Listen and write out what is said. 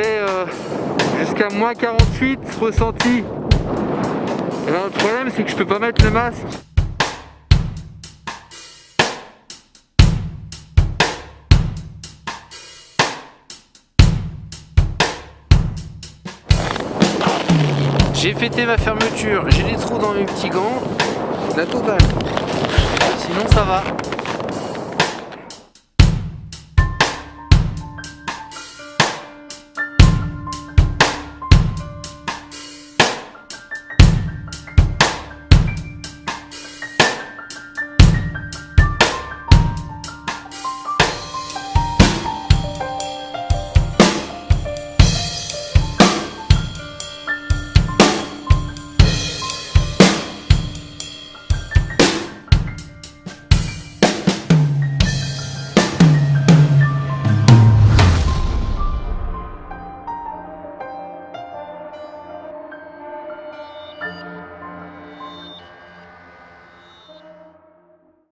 euh, jusqu'à moins 48 ressenti. Eh ben, le problème c'est que je peux pas mettre le masque. J'ai fêté ma fermeture, j'ai des trous dans mes petits gants, la totale. Sinon ça va.